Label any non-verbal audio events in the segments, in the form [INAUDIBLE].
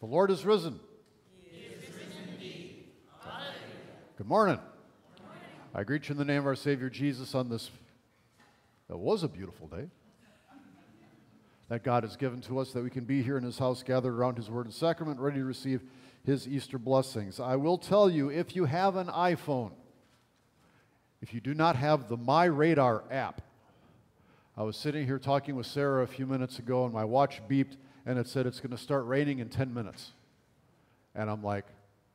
The Lord is risen. Good morning. I greet you in the name of our Savior Jesus on this, that was a beautiful day, that God has given to us that we can be here in His house, gathered around His Word and Sacrament, ready to receive His Easter blessings. I will tell you if you have an iPhone, if you do not have the My Radar app, I was sitting here talking with Sarah a few minutes ago, and my watch beeped, and it said it's going to start raining in 10 minutes. And I'm like,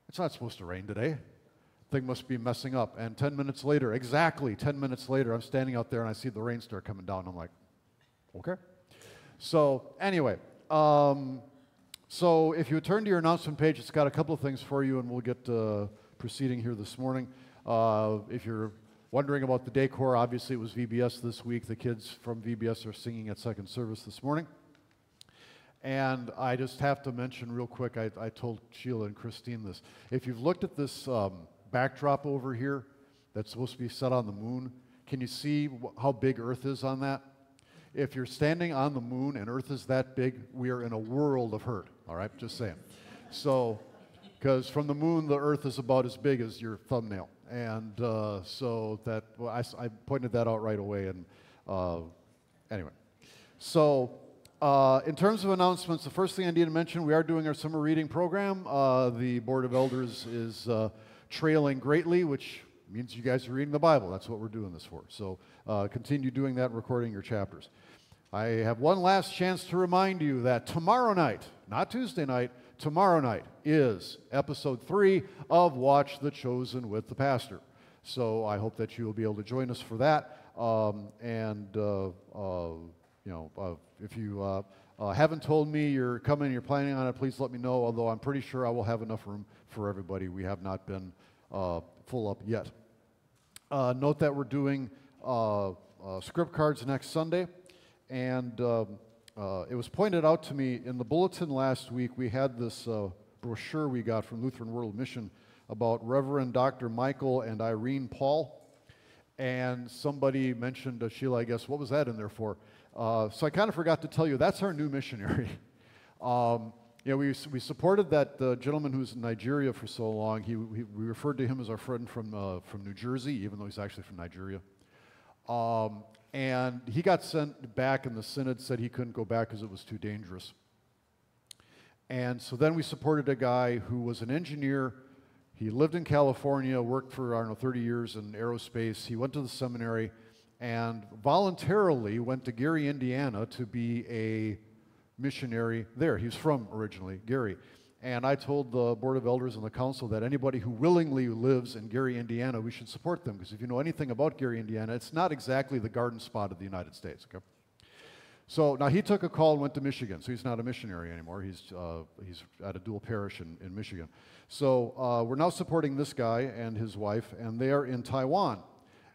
it's not supposed to rain today. Thing must be messing up. And 10 minutes later, exactly 10 minutes later, I'm standing out there and I see the rain start coming down. I'm like, okay. So, anyway, um, so if you turn to your announcement page, it's got a couple of things for you, and we'll get uh, proceeding here this morning. Uh, if you're wondering about the decor, obviously it was VBS this week. The kids from VBS are singing at second service this morning. And I just have to mention real quick, I, I told Sheila and Christine this. If you've looked at this um, backdrop over here that's supposed to be set on the moon, can you see how big Earth is on that? If you're standing on the moon and Earth is that big, we are in a world of hurt, all right? Just saying. So, because from the moon, the Earth is about as big as your thumbnail. And uh, so that, well, I, I pointed that out right away. And uh, anyway, so uh, in terms of announcements, the first thing I need to mention, we are doing our summer reading program. Uh, the Board of Elders is uh, trailing greatly, which means you guys are reading the Bible. That's what we're doing this for. So uh, continue doing that, recording your chapters. I have one last chance to remind you that tomorrow night, not Tuesday night, tomorrow night is episode three of Watch the Chosen with the Pastor. So I hope that you will be able to join us for that. Um, and, uh, uh, you know, uh, if you uh, uh, haven't told me you're coming, you're planning on it, please let me know, although I'm pretty sure I will have enough room for everybody. We have not been uh, full up yet. Uh, note that we're doing uh, scrip cards next Sunday. And um, it was pointed out to me in the bulletin last week, we had this brochure we got from Lutheran World Mission about Reverend Dr. Michael and Irene Paul. And somebody mentioned, Sheila, I guess, what was that in there for? Uh, so I kind of forgot to tell you, that's our new missionary. [LAUGHS] um, you know, we, we supported that uh, gentleman who's in Nigeria for so long. He, he, we referred to him as our friend from, uh, from New Jersey, even though he's actually from Nigeria. Um, and he got sent back, and the synod said he couldn't go back because it was too dangerous. And so then we supported a guy who was an engineer. He lived in California, worked for, I don't know, 30 years in aerospace. He went to the seminary and voluntarily went to Gary, Indiana to be a missionary there. He was from originally, Gary. And I told the Board of Elders and the Council that anybody who willingly lives in Gary, Indiana, we should support them. Because if you know anything about Gary, Indiana, it's not exactly the garden spot of the United States. Okay? So now he took a call and went to Michigan. So he's not a missionary anymore. He's, uh, he's at a dual parish in, in Michigan. So uh, we're now supporting this guy and his wife, and they are in Taiwan.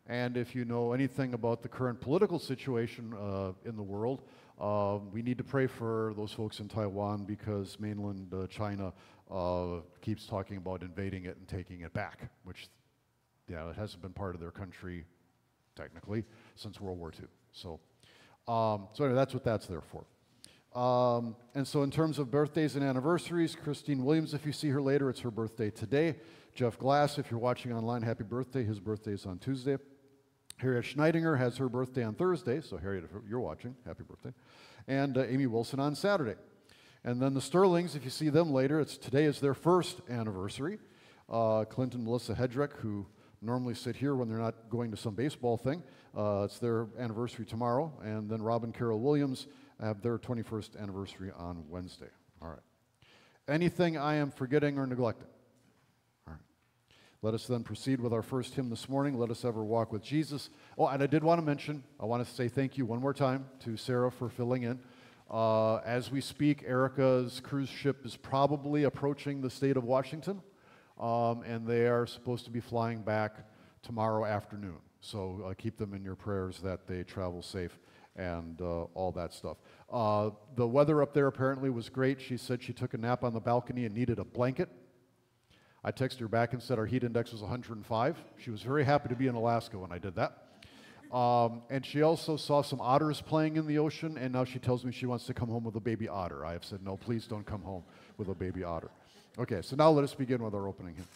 And if you know anything about the current political situation uh, in the world, uh, we need to pray for those folks in Taiwan because mainland uh, China uh, keeps talking about invading it and taking it back, which, yeah, it hasn't been part of their country technically since World War II. So, um, so anyway, that's what that's there for. Um, and so, in terms of birthdays and anniversaries, Christine Williams, if you see her later, it's her birthday today. Jeff Glass, if you're watching online, happy birthday. His birthday is on Tuesday. Harriet Schneidinger has her birthday on Thursday, so Harriet, if you're watching, happy birthday. And uh, Amy Wilson on Saturday. And then the Sterlings, if you see them later, it's today is their first anniversary. Uh, Clint and Melissa Hedrick, who normally sit here when they're not going to some baseball thing, uh, it's their anniversary tomorrow. And then Robin Carol Williams have their 21st anniversary on Wednesday. All right. Anything I am forgetting or neglecting? Let us then proceed with our first hymn this morning. Let us ever walk with Jesus. Oh, and I did want to mention, I want to say thank you one more time to Sarah for filling in. Uh, as we speak, Erica's cruise ship is probably approaching the state of Washington, um, and they are supposed to be flying back tomorrow afternoon. So uh, keep them in your prayers that they travel safe and uh, all that stuff. Uh, the weather up there apparently was great. She said she took a nap on the balcony and needed a blanket. I texted her back and said our heat index was 105. She was very happy to be in Alaska when I did that. Um, and she also saw some otters playing in the ocean, and now she tells me she wants to come home with a baby otter. I have said, no, please don't come home with a baby otter. Okay, so now let us begin with our opening hymn.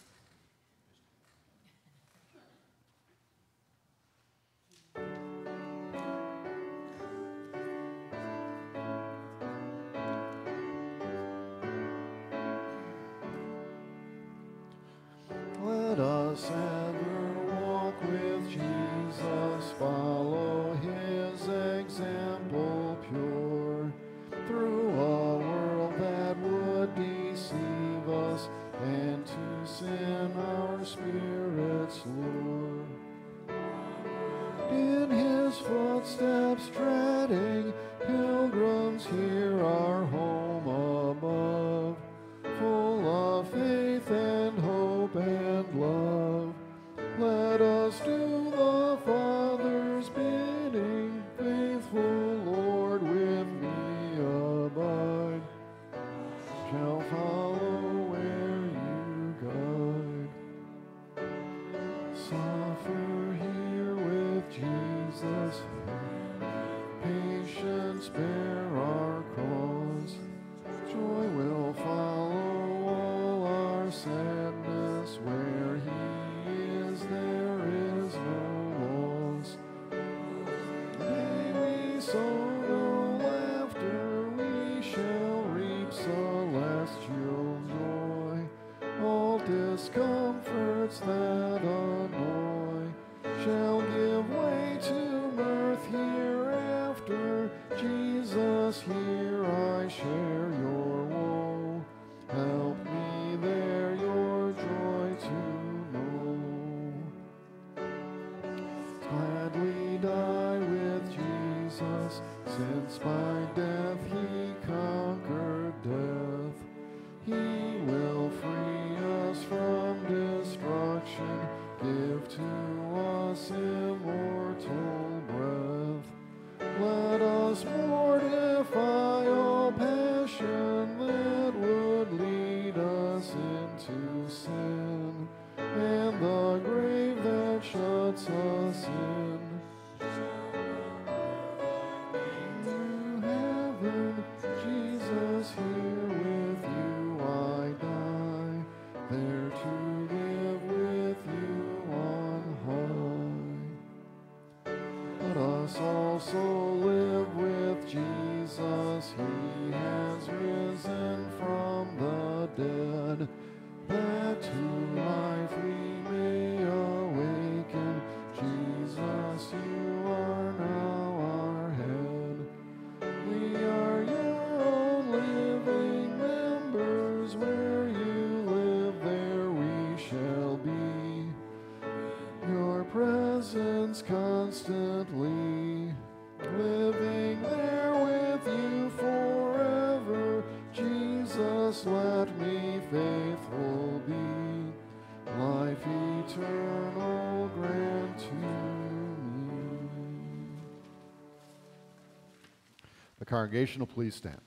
The congregation will please stand.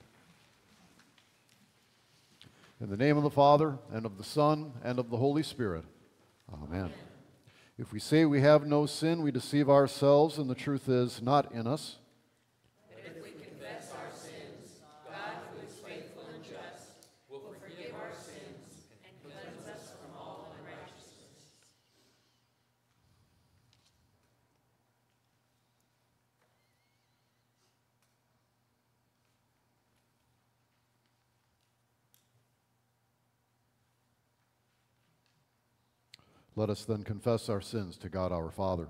In the name of the Father, and of the Son, and of the Holy Spirit. Amen. If we say we have no sin, we deceive ourselves, and the truth is not in us. Let us then confess our sins to God our Father.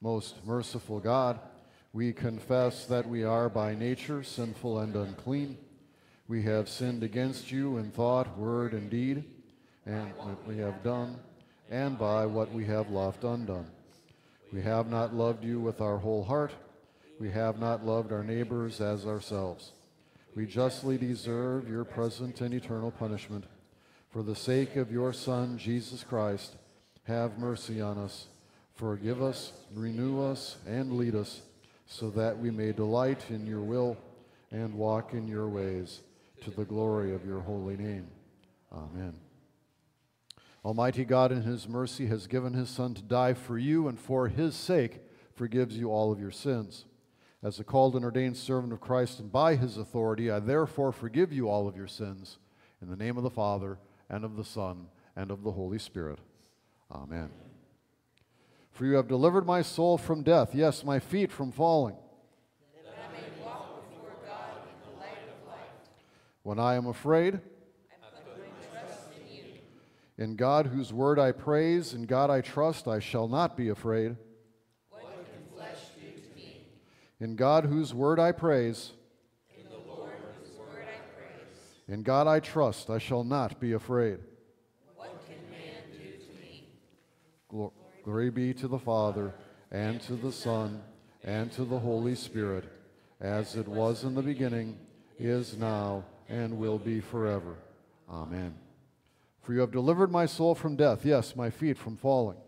Most merciful God, we confess that we are by nature sinful and unclean. We have sinned against you in thought, word, and deed, and what we have done, and by what we have left undone. We have not loved you with our whole heart. We have not loved our neighbors as ourselves. We justly deserve your present and eternal punishment. For the sake of your Son, Jesus Christ, have mercy on us. Forgive us, renew us, and lead us, so that we may delight in your will and walk in your ways, to the glory of your holy name. Amen. Almighty God, in his mercy, has given his Son to die for you, and for his sake, forgives you all of your sins. As a called and ordained servant of Christ, and by his authority, I therefore forgive you all of your sins. In the name of the Father, and of the Son, and of the Holy Spirit. Amen. For you have delivered my soul from death, yes, my feet from falling. I. When I am afraid, in God whose word I praise, in God I trust, I shall not be afraid. What can flesh do to me? In God whose word I praise, In Lord whose word I praise. in God I trust, I shall not be afraid. What can man do to me? Glo- Glory be to the Father, and to the Son, and to the Holy Spirit, as it was in the beginning, is now, and will be forever. Amen. For you have delivered my soul from death, yes, my feet from falling.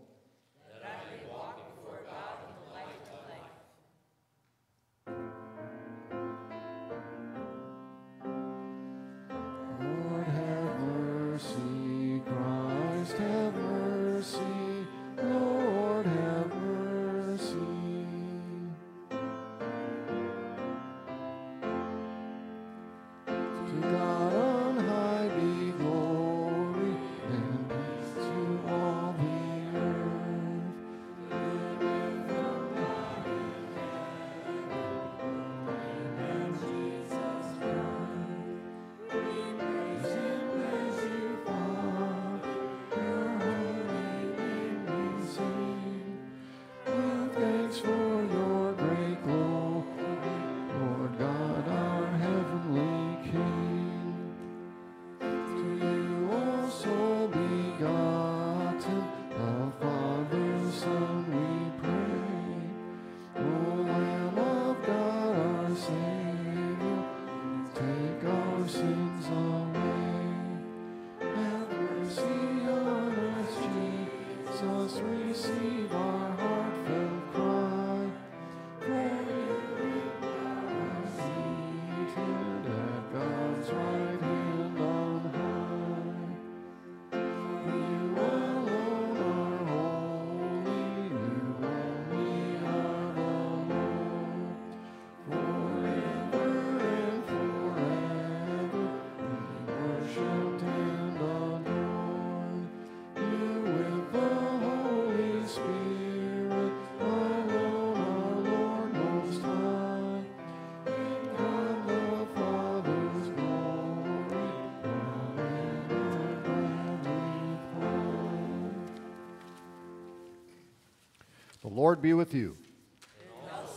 The Lord be with you.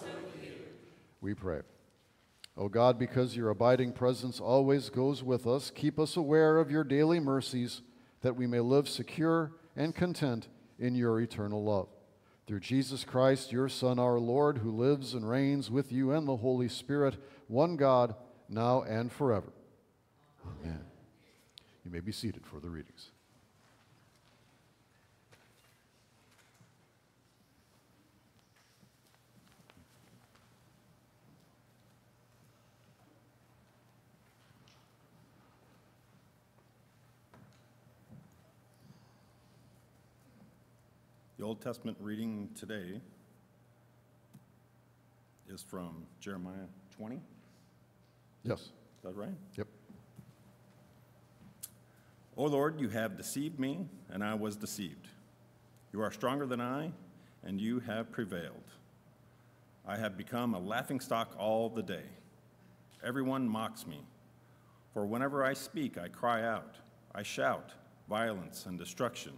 with you. We pray. O God, because your abiding presence always goes with us, keep us aware of your daily mercies that we may live secure and content in your eternal love. Through Jesus Christ, your Son, our Lord, who lives and reigns with you and the Holy Spirit, one God, now and forever. Amen. You may be seated for the readings. The Old Testament reading today is from Jeremiah 20. Yes, Is Yes. that right? Yep. O Lord, you have deceived me, and I was deceived. You are stronger than I, and you have prevailed. I have become a laughingstock all the day. Everyone mocks me. For whenever I speak, I cry out, I shout violence and destruction.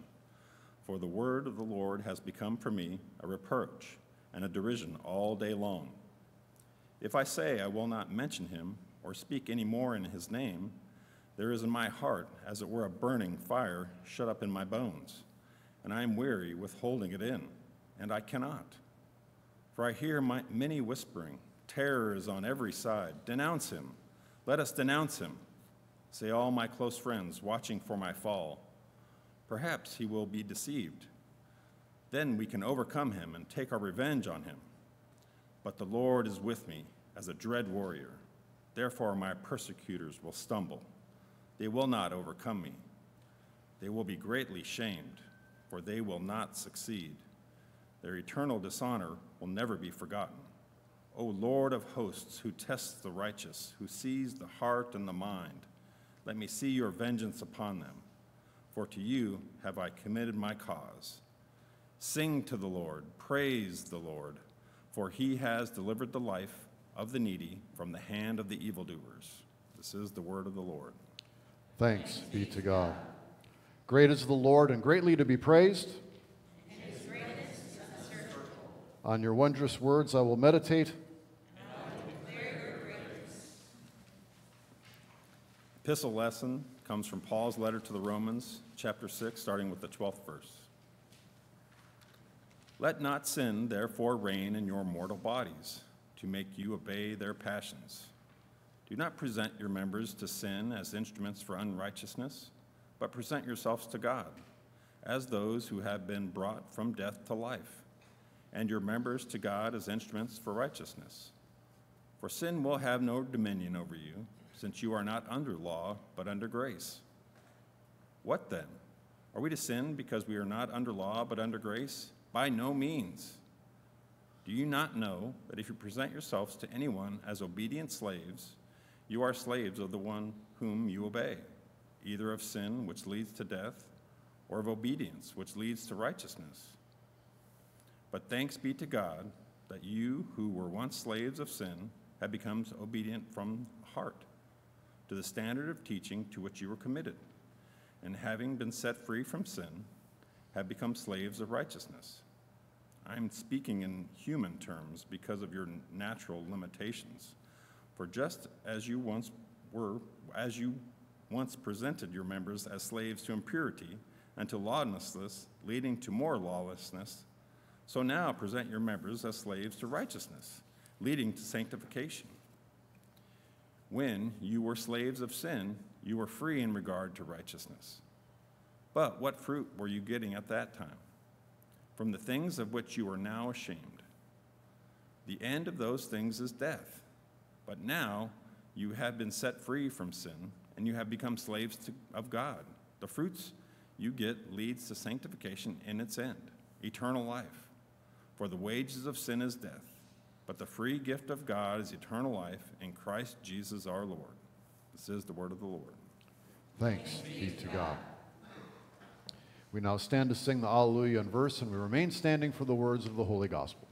For the word of the Lord has become for me a reproach and a derision all day long. If I say I will not mention him or speak any more in his name, there is in my heart, as it were, a burning fire shut up in my bones, and I am weary with holding it in, and I cannot. For I hear my, many whispering, Terror is on every side. Denounce him. Let us denounce him, say all my close friends, watching for my fall. Perhaps he will be deceived. Then we can overcome him and take our revenge on him. But the Lord is with me as a dread warrior. Therefore, my persecutors will stumble. They will not overcome me. They will be greatly shamed, for they will not succeed. Their eternal dishonor will never be forgotten. O Lord of hosts, who tests the righteous, who sees the heart and the mind, let me see your vengeance upon them. For to you have I committed my cause. Sing to the Lord, praise the Lord, for he has delivered the life of the needy from the hand of the evildoers. This is the word of the Lord. Thanks be to God. Great is the Lord and greatly to be praised. On your wondrous words I will meditate. Epistle lesson comes from Paul's letter to the Romans, chapter 6, starting with the 12th verse. Let not sin, therefore, reign in your mortal bodies to make you obey their passions. Do not present your members to sin as instruments for unrighteousness, but present yourselves to God as those who have been brought from death to life, and your members to God as instruments for righteousness. For sin will have no dominion over you since you are not under law, but under grace. What then? Are we to sin because we are not under law, but under grace? By no means. Do you not know that if you present yourselves to anyone as obedient slaves, you are slaves of the one whom you obey, either of sin, which leads to death, or of obedience, which leads to righteousness? But thanks be to God that you who were once slaves of sin have become obedient from heart to the standard of teaching to which you were committed, and having been set free from sin, have become slaves of righteousness. I'm speaking in human terms because of your natural limitations. For just as you once were, as you once presented your members as slaves to impurity and to lawlessness, leading to more lawlessness, so now present your members as slaves to righteousness, leading to sanctification. When you were slaves of sin, you were free in regard to righteousness. But what fruit were you getting at that time? From the things of which you are now ashamed. The end of those things is death. But now you have been set free from sin, and you have become slaves to, of God. The fruits you get leads to sanctification in its end, eternal life. For the wages of sin is death but the free gift of God is eternal life in Christ Jesus our Lord. This is the word of the Lord. Thanks be to God. We now stand to sing the Alleluia in verse, and we remain standing for the words of the Holy Gospel.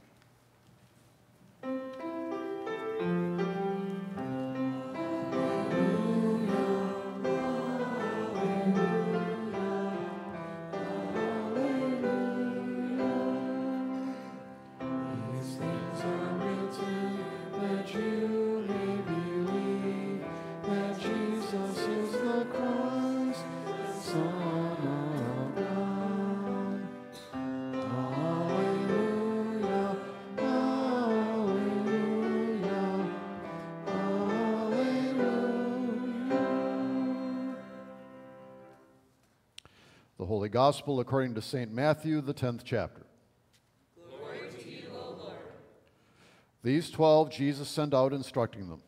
Gospel according to St. Matthew, the 10th chapter. Glory to you, O Lord. These twelve Jesus sent out, instructing them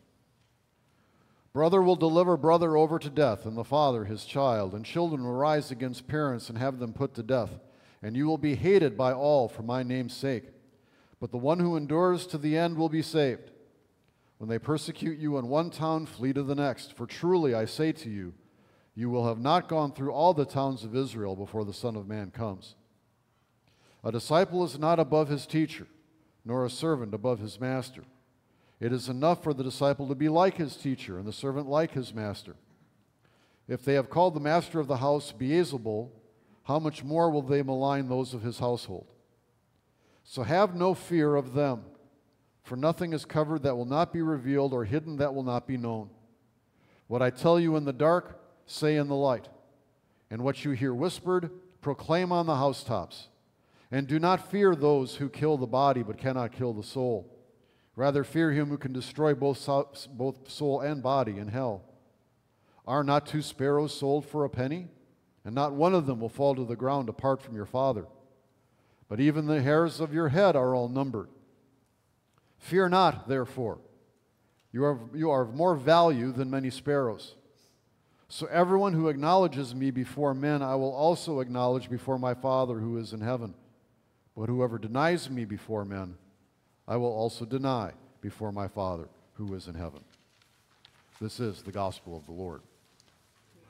Brother will deliver brother over to death, and the father his child, and children will rise against parents and have them put to death. And you will be hated by all for my name's sake. But the one who endures to the end will be saved. When they persecute you in one town, flee to the next. For truly I say to you, you will have not gone through all the towns of Israel before the Son of Man comes. A disciple is not above his teacher, nor a servant above his master. It is enough for the disciple to be like his teacher, and the servant like his master. If they have called the master of the house Beelzebul, how much more will they malign those of his household? So have no fear of them, for nothing is covered that will not be revealed, or hidden that will not be known. What I tell you in the dark, say in the light. And what you hear whispered, proclaim on the housetops. And do not fear those who kill the body but cannot kill the soul. Rather, fear him who can destroy both, both soul and body in hell. Are not two sparrows sold for a penny? And not one of them will fall to the ground apart from your Father. But even the hairs of your head are all numbered. Fear not, therefore. You are, you are of more value than many sparrows. So everyone who acknowledges me before men, I will also acknowledge before my Father who is in heaven. But whoever denies me before men, I will also deny before my Father who is in heaven. This is the gospel of the Lord.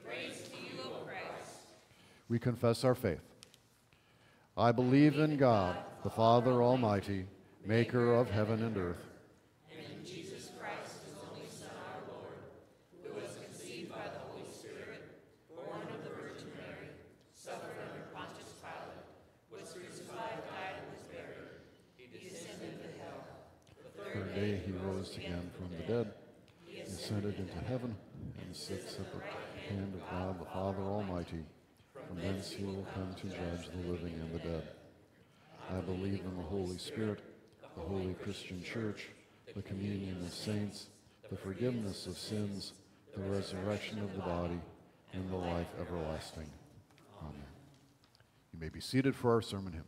Praise to you, O Christ. We confess our faith. I believe in God, the Father Almighty, maker of heaven and earth. And in Jesus Christ, his only Son, our Lord, who was conceived by the Holy Spirit, born of the Virgin Mary, suffered under Pontius Pilate, was crucified, died, and was buried. He descended into hell. The Third he rose again from the dead. He ascended into heaven and sits at the hand of God the Father Almighty. From thence he will come to judge the living and the dead. I believe in the Holy Spirit, the holy Christian church, the communion of saints, the forgiveness of sins, the resurrection of the body, and the life everlasting. Amen. You may be seated for our sermon hymn.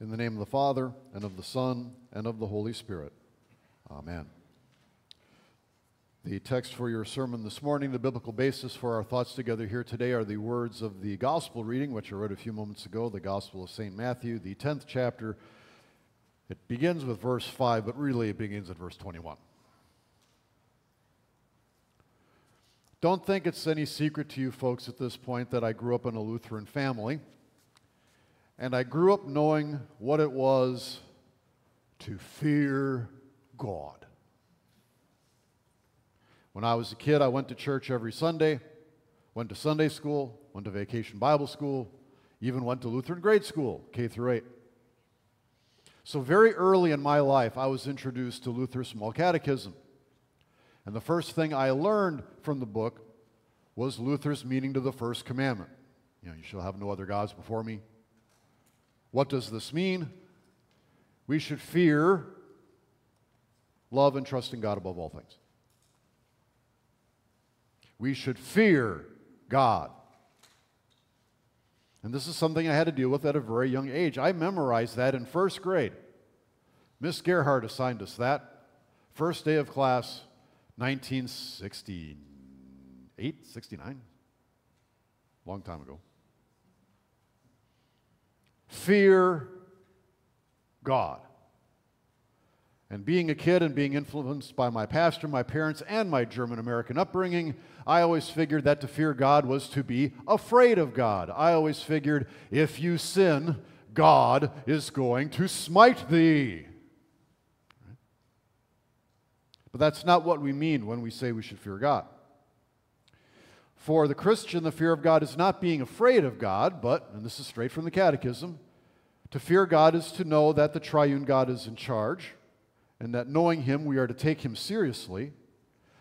In the name of the Father, and of the Son, and of the Holy Spirit. Amen. The text for your sermon this morning, the biblical basis for our thoughts together here today, are the words of the gospel reading, which I read a few moments ago, the Gospel of St. Matthew, the 10th chapter. It begins with verse 5, but really it begins at verse 21. Don't think it's any secret to you folks at this point that I grew up in a Lutheran family. And I grew up knowing what it was to fear God. When I was a kid, I went to church every Sunday, went to Sunday school, went to vacation Bible school, even went to Lutheran grade school, K through 8. So, very early in my life, I was introduced to Luther's Small Catechism. And the first thing I learned from the book was Luther's meaning to the first commandment. You know, you shall have no other gods before me. What does this mean? We should fear, love, and trust in God above all things. We should fear God. And this is something I had to deal with at a very young age. I memorized that in first grade. Miss Gerhardt assigned us that. First day of class, 1968, 69? Long time ago. Fear God. And being a kid and being influenced by my pastor, my parents, and my German American upbringing, I always figured that to fear God was to be afraid of God. I always figured if you sin, God is going to smite thee. But that's not what we mean when we say we should fear God. For the Christian, the fear of God is not being afraid of God, but, and this is straight from the Catechism, to fear God is to know that the triune God is in charge, and that knowing Him, we are to take Him seriously,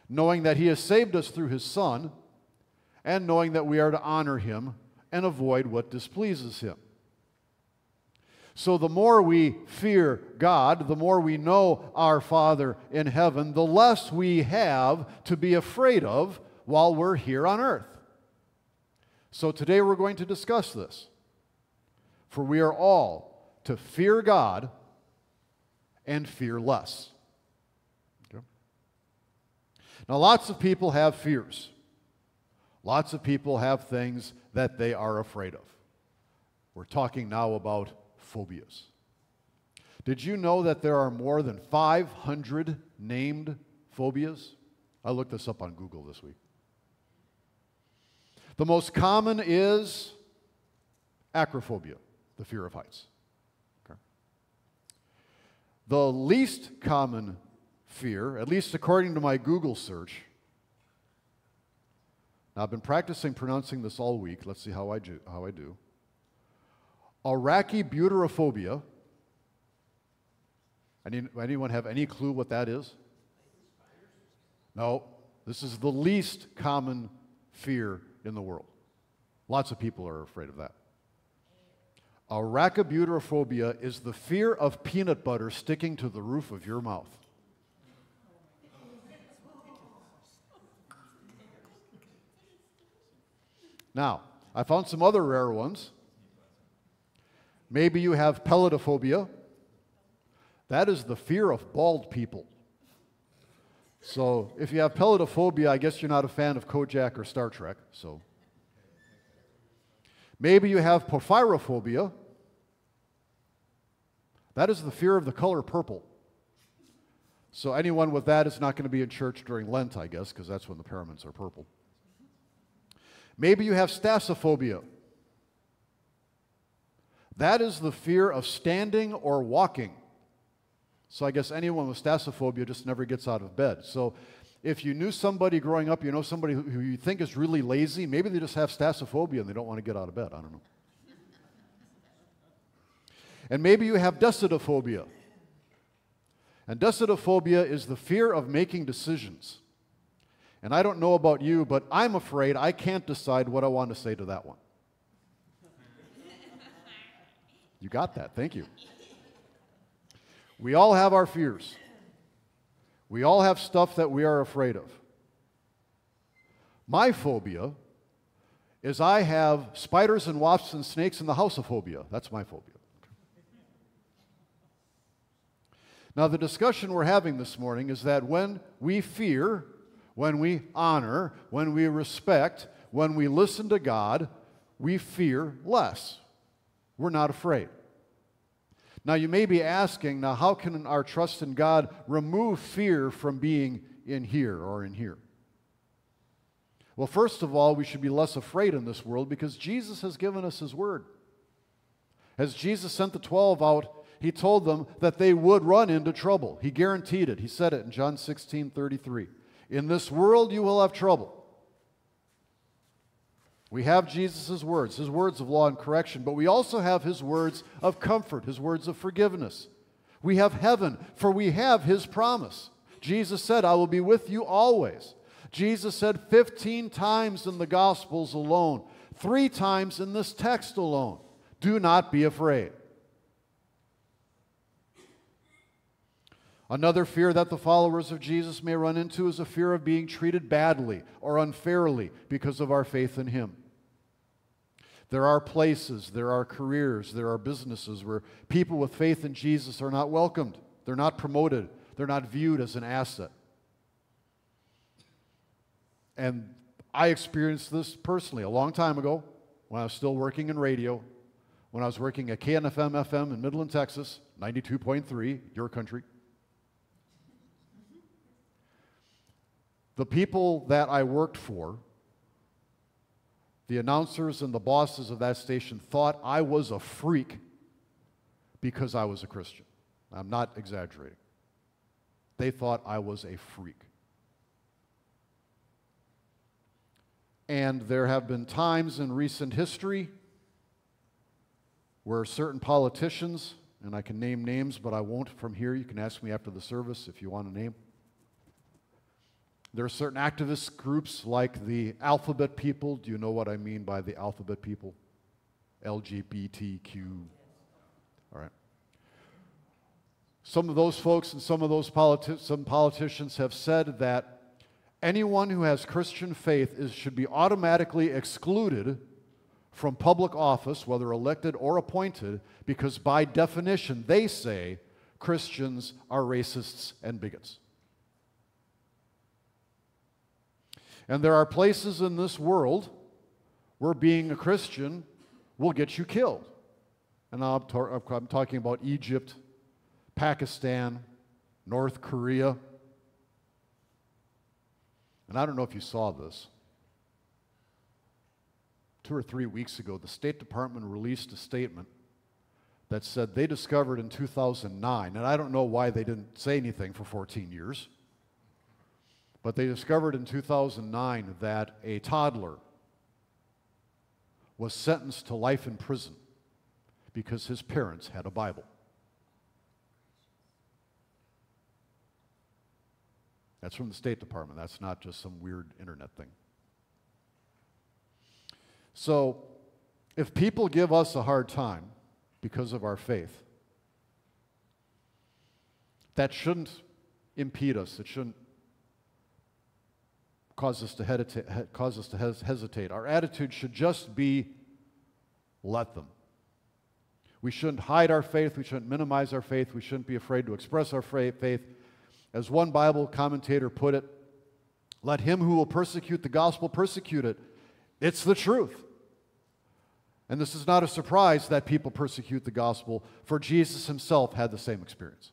knowing that He has saved us through His Son, and knowing that we are to honor Him and avoid what displeases Him. So, the more we fear God, the more we know our Father in heaven, the less we have to be afraid of while we're here on earth. So, today we're going to discuss this. For we are all to fear God and fear less. Okay? Now, lots of people have fears. Lots of people have things that they are afraid of. We're talking now about phobias. Did you know that there are more than 500 named phobias? I looked this up on Google this week. The most common is acrophobia, the fear of heights. Okay. The least common fear, at least according to my Google search, now I've been practicing pronouncing this all week. Let's see how I do. How I do. Arachibutyrophobia. Any, anyone have any clue what that is? No, this is the least common fear in the world. Lots of people are afraid of that. Arachibutyrophobia is the fear of peanut butter sticking to the roof of your mouth. Now, I found some other rare ones. Maybe you have peladophobia. That is the fear of bald people. So if you have peladophobia, I guess you're not a fan of Kojak or Star Trek. So maybe you have porphyrophobia. That is the fear of the color purple. So anyone with that is not going to be in church during Lent, I guess, because that's when the paraments are purple. Maybe you have stassophobia. That is the fear of standing or walking. So I guess anyone with stassophobia just never gets out of bed. So if you knew somebody growing up, you know somebody who you think is really lazy, maybe they just have stassophobia and they don't want to get out of bed. I don't know. and maybe you have decidophobia. And decidophobia is the fear of making decisions. And I don't know about you, but I'm afraid I can't decide what I want to say to that one. You got that. Thank you. We all have our fears. We all have stuff that we are afraid of. My phobia is I have spiders and wasps and snakes in the house of phobia. That's my phobia. Now, the discussion we're having this morning is that when we fear, when we honor, when we respect, when we listen to God, we fear less. We're not afraid. Now, you may be asking, now, how can our trust in God remove fear from being in here or in here? Well, first of all, we should be less afraid in this world because Jesus has given us His word. As Jesus sent the 12 out, He told them that they would run into trouble. He guaranteed it. He said it in John 16 33. In this world you will have trouble. We have Jesus' words, his words of law and correction, but we also have his words of comfort, his words of forgiveness. We have heaven, for we have his promise. Jesus said, I will be with you always. Jesus said 15 times in the Gospels alone, three times in this text alone, do not be afraid. Another fear that the followers of Jesus may run into is a fear of being treated badly or unfairly because of our faith in Him. There are places, there are careers, there are businesses where people with faith in Jesus are not welcomed, they're not promoted, they're not viewed as an asset. And I experienced this personally a long time ago when I was still working in radio, when I was working at KNFM FM in Midland, Texas, 92.3, your country. The people that I worked for, the announcers and the bosses of that station thought I was a freak because I was a Christian. I'm not exaggerating. They thought I was a freak. And there have been times in recent history where certain politicians, and I can name names, but I won't from here. You can ask me after the service if you want a name. There are certain activist groups like the Alphabet People. Do you know what I mean by the Alphabet People? LGBTQ. All right. Some of those folks and some of those politi- some politicians have said that anyone who has Christian faith is, should be automatically excluded from public office, whether elected or appointed, because by definition, they say Christians are racists and bigots. And there are places in this world where being a Christian will get you killed. And I'm, I'm talking about Egypt, Pakistan, North Korea. And I don't know if you saw this. Two or three weeks ago, the State Department released a statement that said they discovered in 2009, and I don't know why they didn't say anything for 14 years, but they discovered in 2009 that a toddler was sentenced to life in prison because his parents had a Bible. That's from the State Department. That's not just some weird internet thing. So, if people give us a hard time because of our faith, that shouldn't impede us. It shouldn't cause us to hesitate. Cause us to hesitate. Our attitude should just be let them. We shouldn't hide our faith. We shouldn't minimize our faith. We shouldn't be afraid to express our faith. As one Bible commentator put it, let him who will persecute the gospel persecute it. It's the truth. And this is not a surprise that people persecute the gospel, for Jesus himself had the same experience.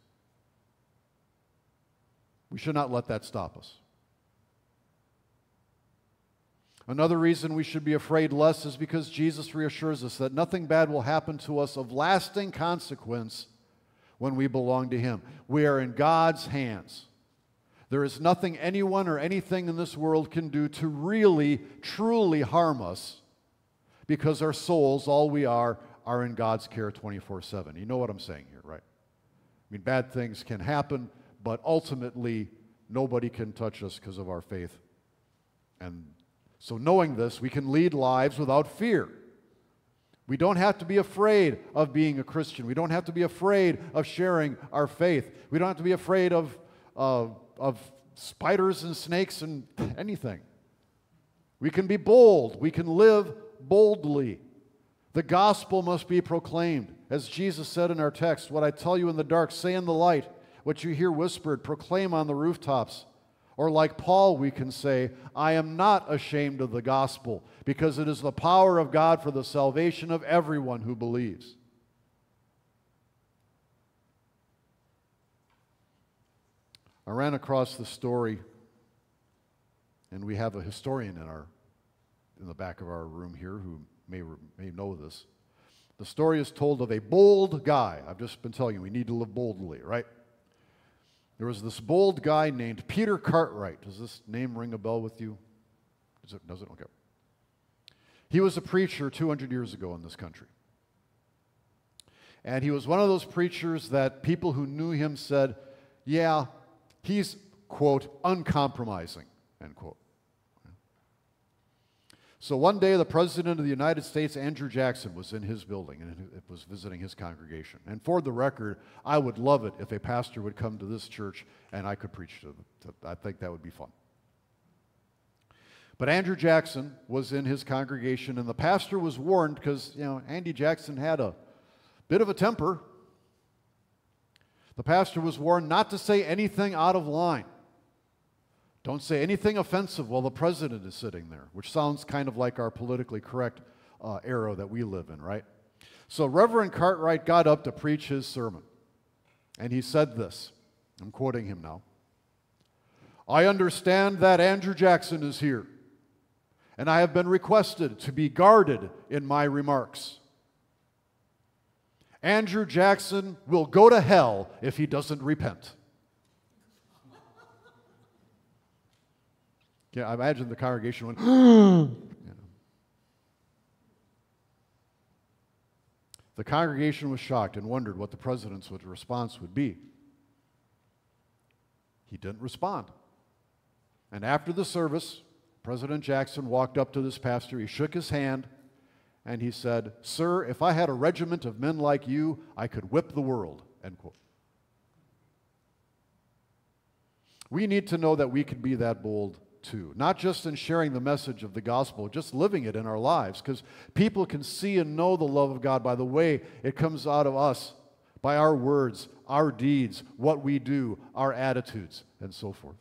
We should not let that stop us. Another reason we should be afraid less is because Jesus reassures us that nothing bad will happen to us of lasting consequence when we belong to Him. We are in God's hands. There is nothing anyone or anything in this world can do to really, truly harm us because our souls, all we are, are in God's care 24 7. You know what I'm saying here, right? I mean, bad things can happen, but ultimately, nobody can touch us because of our faith. And so, knowing this, we can lead lives without fear. We don't have to be afraid of being a Christian. We don't have to be afraid of sharing our faith. We don't have to be afraid of, uh, of spiders and snakes and anything. We can be bold. We can live boldly. The gospel must be proclaimed. As Jesus said in our text, What I tell you in the dark, say in the light. What you hear whispered, proclaim on the rooftops. Or, like Paul, we can say, I am not ashamed of the gospel, because it is the power of God for the salvation of everyone who believes. I ran across the story, and we have a historian in, our, in the back of our room here who may, may know this. The story is told of a bold guy. I've just been telling you, we need to live boldly, right? There was this bold guy named Peter Cartwright. Does this name ring a bell with you? Does it? Does it? Okay. He was a preacher 200 years ago in this country. And he was one of those preachers that people who knew him said, yeah, he's, quote, uncompromising, end quote. So one day, the President of the United States, Andrew Jackson, was in his building and it was visiting his congregation. And for the record, I would love it if a pastor would come to this church and I could preach to them. I think that would be fun. But Andrew Jackson was in his congregation, and the pastor was warned because, you know, Andy Jackson had a bit of a temper. The pastor was warned not to say anything out of line. Don't say anything offensive while the president is sitting there, which sounds kind of like our politically correct uh, era that we live in, right? So Reverend Cartwright got up to preach his sermon, and he said this. I'm quoting him now. I understand that Andrew Jackson is here, and I have been requested to be guarded in my remarks. Andrew Jackson will go to hell if he doesn't repent. Yeah, I imagine the congregation went, [GASPS] know. The congregation was shocked and wondered what the president's response would be. He didn't respond. And after the service, President Jackson walked up to this pastor, he shook his hand, and he said, Sir, if I had a regiment of men like you, I could whip the world. End quote. We need to know that we can be that bold not just in sharing the message of the gospel, just living it in our lives, because people can see and know the love of God by the way it comes out of us, by our words, our deeds, what we do, our attitudes, and so forth.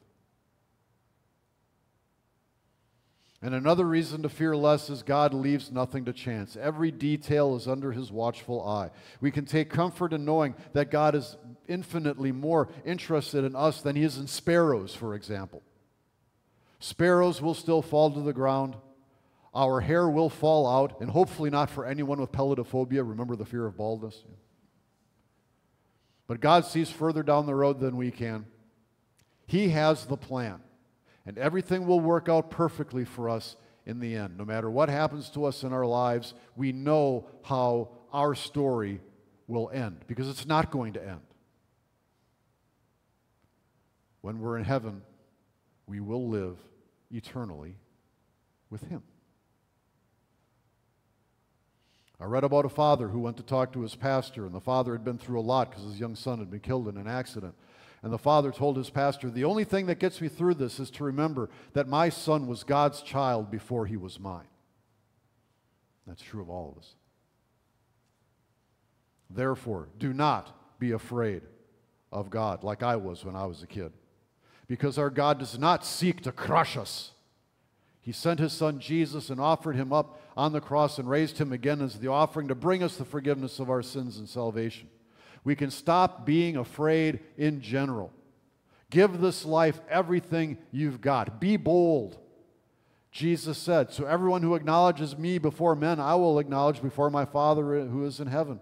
And another reason to fear less is God leaves nothing to chance. Every detail is under his watchful eye. We can take comfort in knowing that God is infinitely more interested in us than he is in sparrows, for example. Sparrows will still fall to the ground. Our hair will fall out, and hopefully not for anyone with peladophobia. Remember the fear of baldness? But God sees further down the road than we can. He has the plan. And everything will work out perfectly for us in the end. No matter what happens to us in our lives, we know how our story will end because it's not going to end. When we're in heaven, we will live eternally with Him. I read about a father who went to talk to his pastor, and the father had been through a lot because his young son had been killed in an accident. And the father told his pastor, The only thing that gets me through this is to remember that my son was God's child before he was mine. That's true of all of us. Therefore, do not be afraid of God like I was when I was a kid. Because our God does not seek to crush us. He sent his son Jesus and offered him up on the cross and raised him again as the offering to bring us the forgiveness of our sins and salvation. We can stop being afraid in general. Give this life everything you've got. Be bold. Jesus said, So everyone who acknowledges me before men, I will acknowledge before my Father who is in heaven.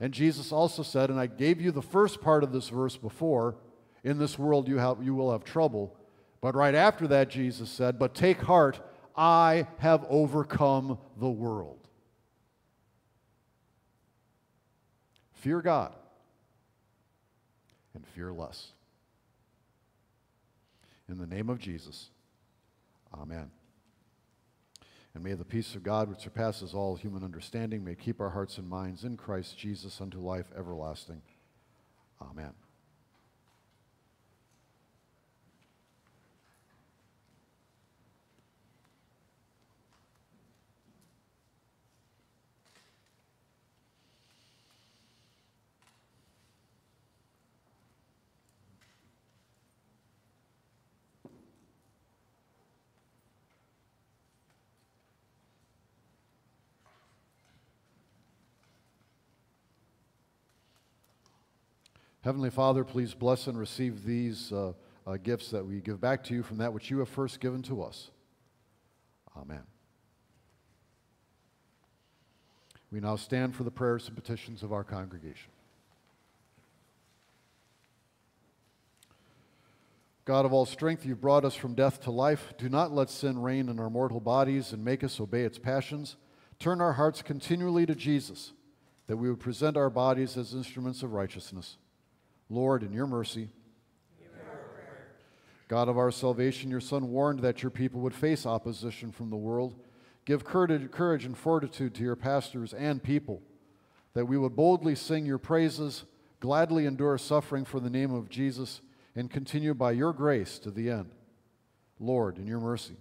And Jesus also said, and I gave you the first part of this verse before, in this world you, have, you will have trouble. But right after that, Jesus said, But take heart, I have overcome the world. Fear God and fear less. In the name of Jesus, amen. And may the peace of God, which surpasses all human understanding, may keep our hearts and minds in Christ Jesus unto life everlasting. Amen. Heavenly Father, please bless and receive these uh, uh, gifts that we give back to you from that which you have first given to us. Amen. We now stand for the prayers and petitions of our congregation. God of all strength, you've brought us from death to life. Do not let sin reign in our mortal bodies and make us obey its passions. Turn our hearts continually to Jesus, that we would present our bodies as instruments of righteousness. Lord, in your mercy, God of our salvation, your Son warned that your people would face opposition from the world. Give courage and fortitude to your pastors and people, that we would boldly sing your praises, gladly endure suffering for the name of Jesus, and continue by your grace to the end. Lord, in your mercy.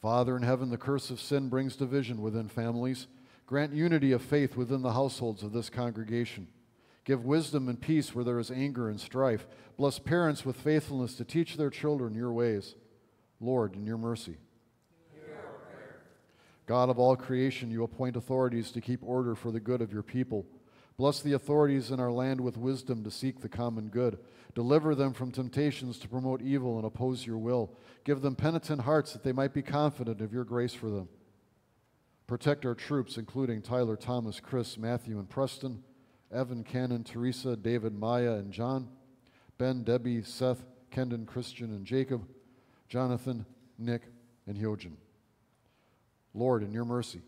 Father in heaven, the curse of sin brings division within families. Grant unity of faith within the households of this congregation. Give wisdom and peace where there is anger and strife. Bless parents with faithfulness to teach their children your ways. Lord, in your mercy. God of all creation, you appoint authorities to keep order for the good of your people. Bless the authorities in our land with wisdom to seek the common good. Deliver them from temptations to promote evil and oppose your will. Give them penitent hearts that they might be confident of your grace for them. Protect our troops, including Tyler, Thomas, Chris, Matthew, and Preston, Evan, Cannon, Teresa, David, Maya, and John, Ben, Debbie, Seth, Kendon, Christian, and Jacob, Jonathan, Nick, and Hyojin. Lord, in your mercy.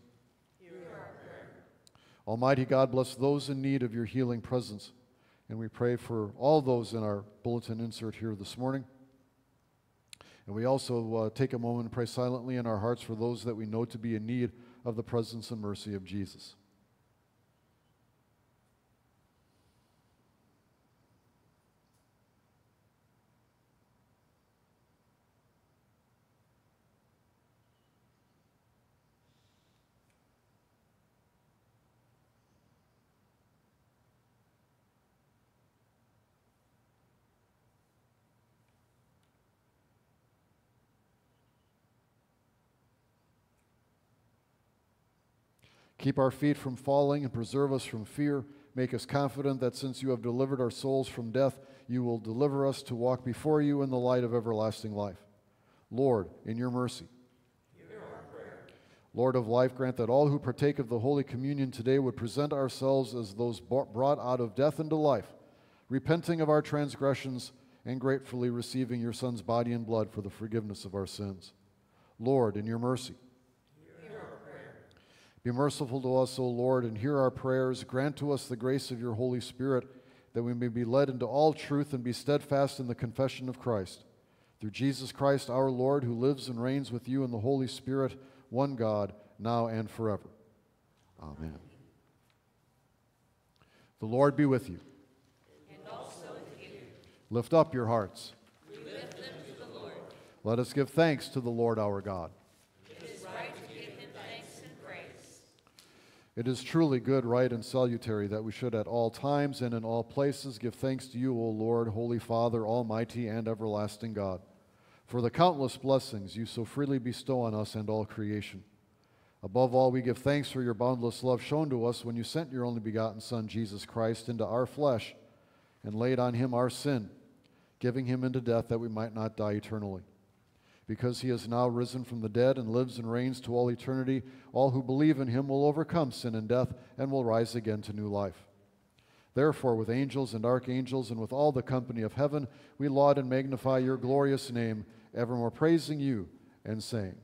Almighty God, bless those in need of your healing presence. And we pray for all those in our bulletin insert here this morning. And we also uh, take a moment and pray silently in our hearts for those that we know to be in need of the presence and mercy of Jesus. Keep our feet from falling and preserve us from fear. Make us confident that since you have delivered our souls from death, you will deliver us to walk before you in the light of everlasting life. Lord, in your mercy. Lord of life, grant that all who partake of the Holy Communion today would present ourselves as those brought out of death into life, repenting of our transgressions and gratefully receiving your Son's body and blood for the forgiveness of our sins. Lord, in your mercy. Be merciful to us, O Lord, and hear our prayers. Grant to us the grace of your Holy Spirit, that we may be led into all truth and be steadfast in the confession of Christ. Through Jesus Christ our Lord, who lives and reigns with you in the Holy Spirit, one God, now and forever. Amen. The Lord be with you. And also with you. Lift up your hearts. We lift them to the Lord. Let us give thanks to the Lord our God. It is right to give him thanks and praise. It is truly good, right, and salutary that we should at all times and in all places give thanks to you, O Lord, Holy Father, Almighty and everlasting God, for the countless blessings you so freely bestow on us and all creation. Above all, we give thanks for your boundless love shown to us when you sent your only begotten Son, Jesus Christ, into our flesh and laid on him our sin, giving him into death that we might not die eternally. Because he has now risen from the dead and lives and reigns to all eternity, all who believe in him will overcome sin and death and will rise again to new life. Therefore, with angels and archangels and with all the company of heaven, we laud and magnify your glorious name, evermore praising you and saying,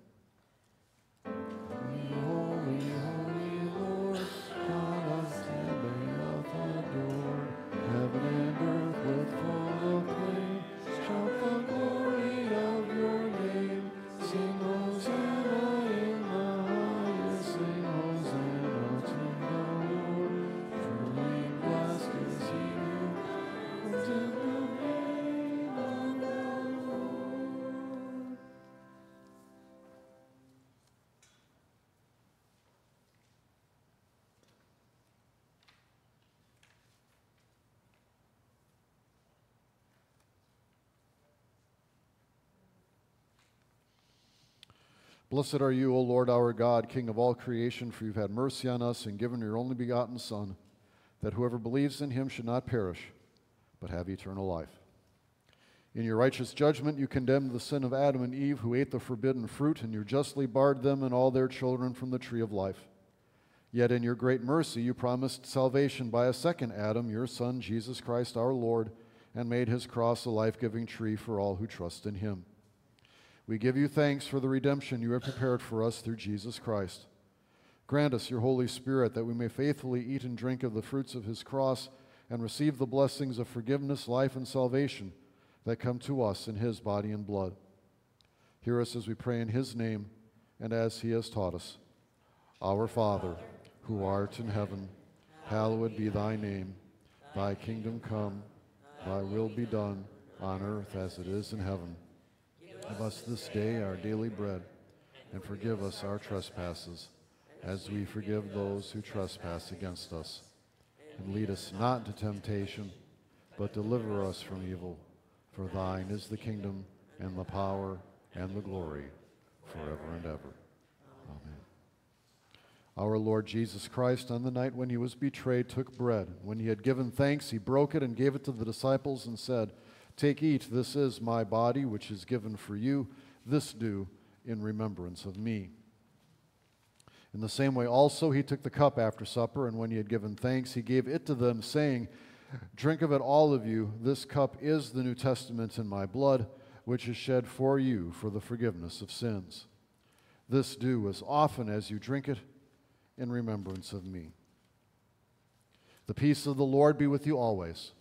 Blessed are you, O Lord our God, King of all creation, for you've had mercy on us and given your only begotten Son, that whoever believes in him should not perish, but have eternal life. In your righteous judgment, you condemned the sin of Adam and Eve, who ate the forbidden fruit, and you justly barred them and all their children from the tree of life. Yet in your great mercy, you promised salvation by a second Adam, your Son, Jesus Christ our Lord, and made his cross a life giving tree for all who trust in him. We give you thanks for the redemption you have prepared for us through Jesus Christ. Grant us your Holy Spirit that we may faithfully eat and drink of the fruits of his cross and receive the blessings of forgiveness, life, and salvation that come to us in his body and blood. Hear us as we pray in his name and as he has taught us. Our Father, who art in heaven, hallowed be thy name. Thy kingdom come, thy will be done on earth as it is in heaven. Give us this day our daily bread, and forgive us our trespasses, as we forgive those who trespass against us. And lead us not into temptation, but deliver us from evil. For thine is the kingdom, and the power, and the glory, forever and ever. Amen. Our Lord Jesus Christ, on the night when he was betrayed, took bread. When he had given thanks, he broke it and gave it to the disciples and said, Take, eat, this is my body, which is given for you. This do in remembrance of me. In the same way, also, he took the cup after supper, and when he had given thanks, he gave it to them, saying, Drink of it, all of you. This cup is the New Testament in my blood, which is shed for you for the forgiveness of sins. This do as often as you drink it in remembrance of me. The peace of the Lord be with you always.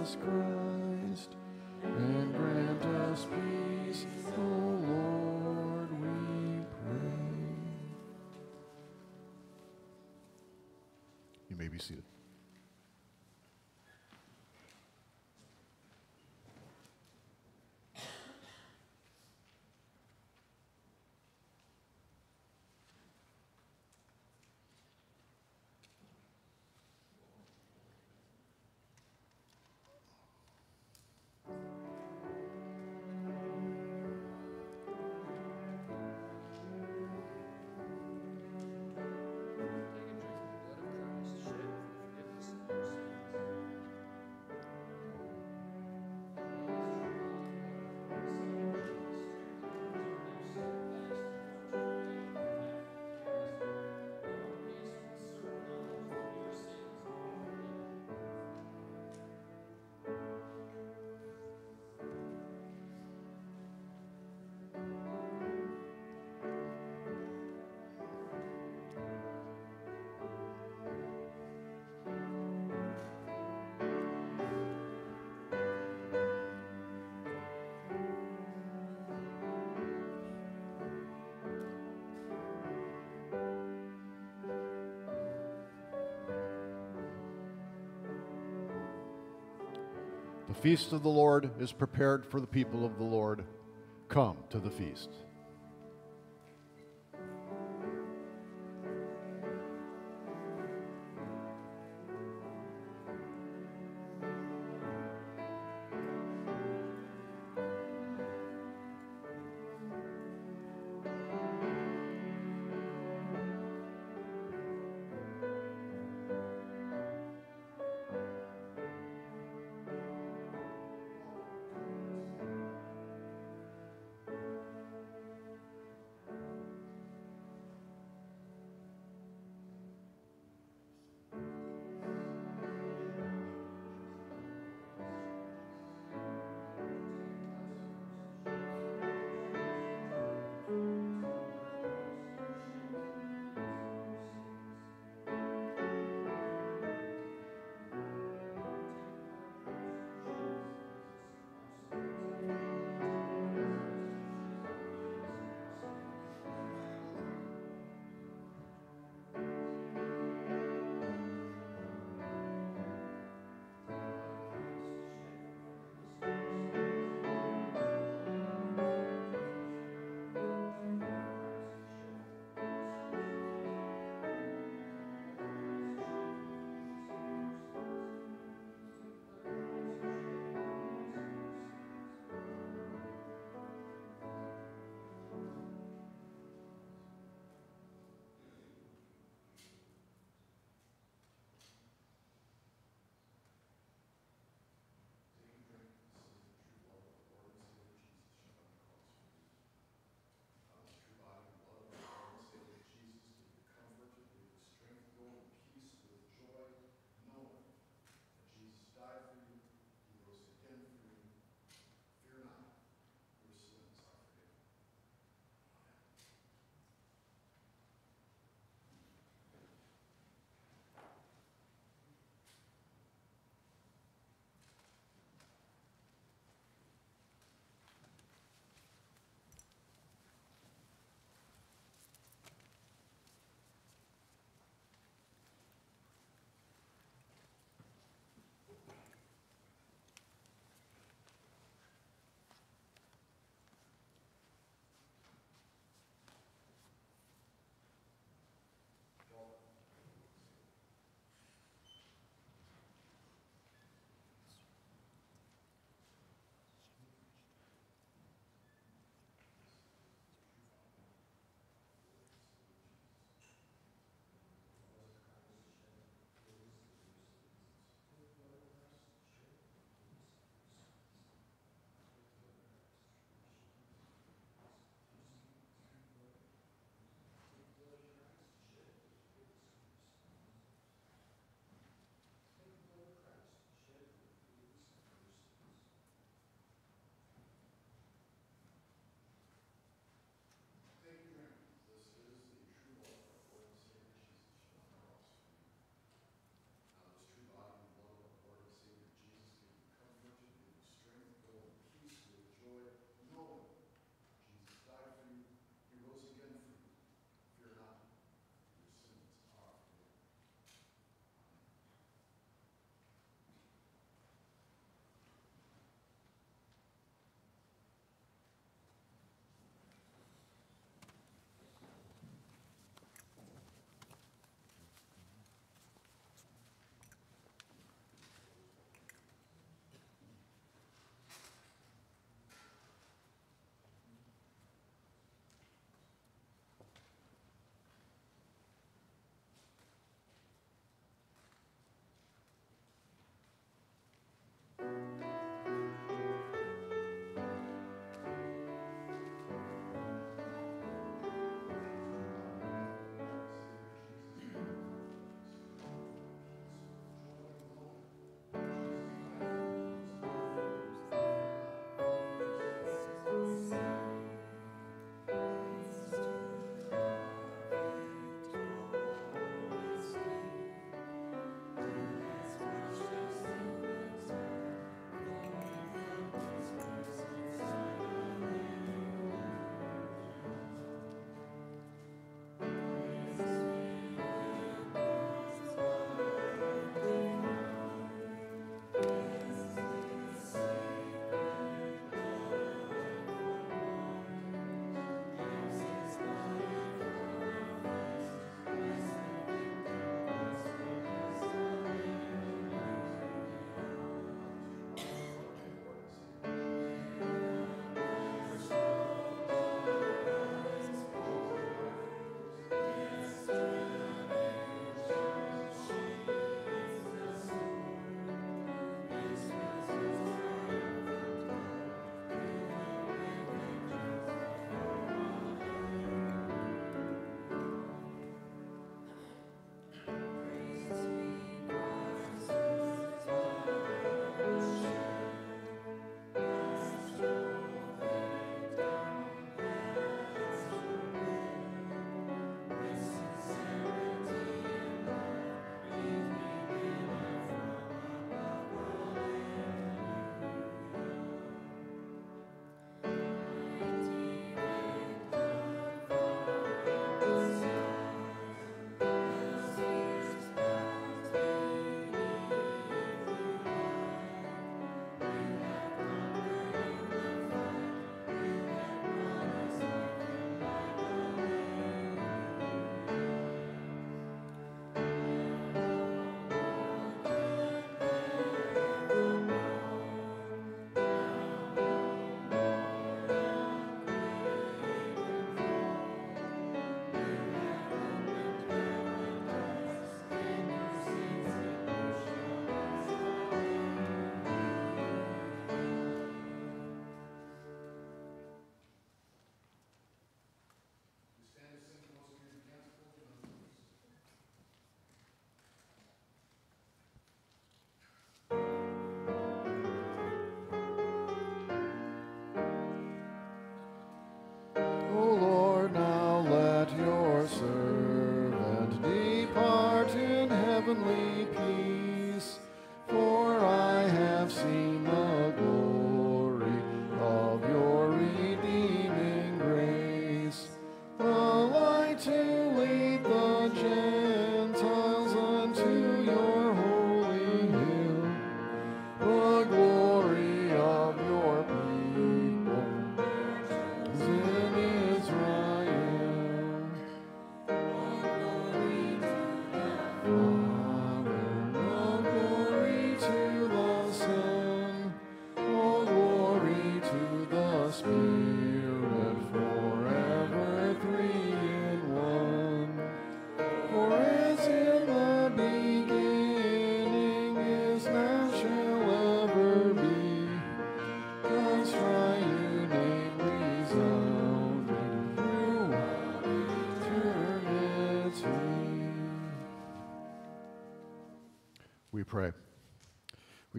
Jesus Christ, The feast of the Lord is prepared for the people of the Lord. Come to the feast.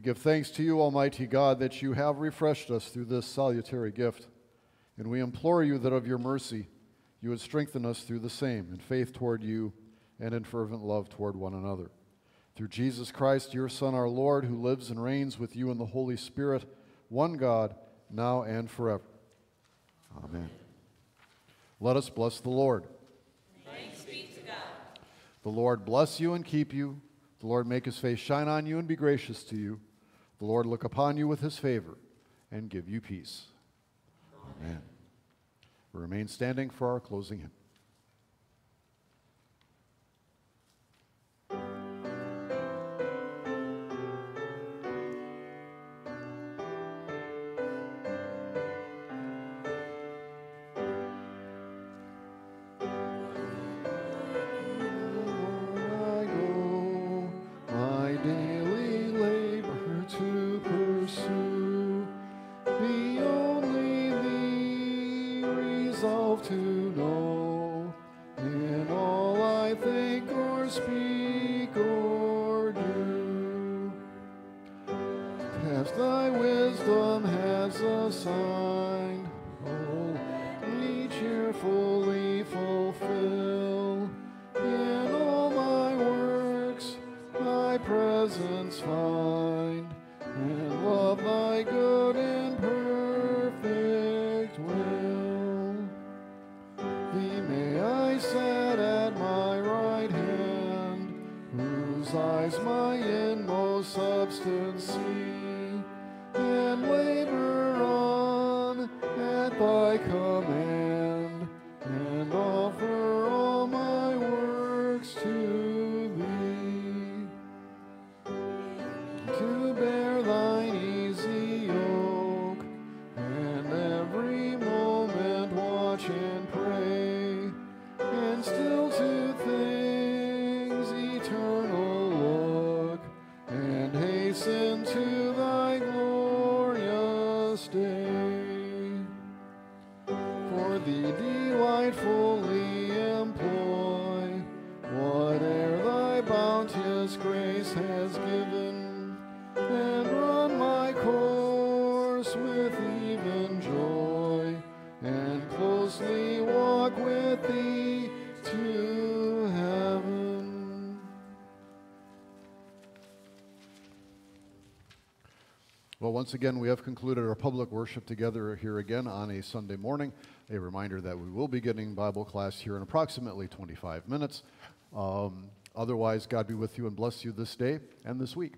We give thanks to you, Almighty God, that you have refreshed us through this salutary gift. And we implore you that of your mercy you would strengthen us through the same in faith toward you and in fervent love toward one another. Through Jesus Christ, your Son, our Lord, who lives and reigns with you in the Holy Spirit, one God, now and forever. Amen. Let us bless the Lord. Thanks be to God. The Lord bless you and keep you. The Lord make his face shine on you and be gracious to you. The Lord look upon you with his favor and give you peace. Amen. We remain standing for our closing hymn. As thy wisdom has assigned, me cheerfully fulfill. In all my works, thy presence find, once again, we have concluded our public worship together here again on a Sunday morning. A reminder that we will be getting Bible class here in approximately 25 minutes. Um, otherwise, God be with you and bless you this day and this week.